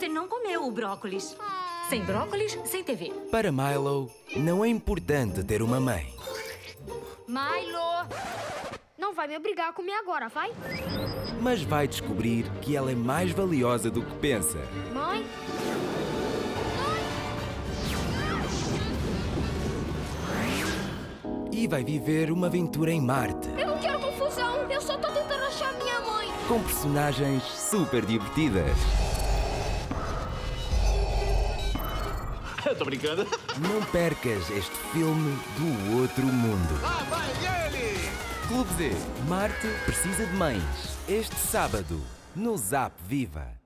Você não comeu o brócolis. Sem brócolis, sem TV. Para Milo, não é importante ter uma mãe. Milo! Não vai me obrigar a comer agora, vai? Mas vai descobrir que ela é mais valiosa do que pensa. Mãe? E vai viver uma aventura em Marte, Eu não quero confusão! Eu só tô tentando achar minha mãe! com personagens super divertidas. Eu tô brincando. Não percas este filme do outro mundo. Lá vai ele! Clube Z, Marte precisa de mães. Este sábado, no Zap Viva.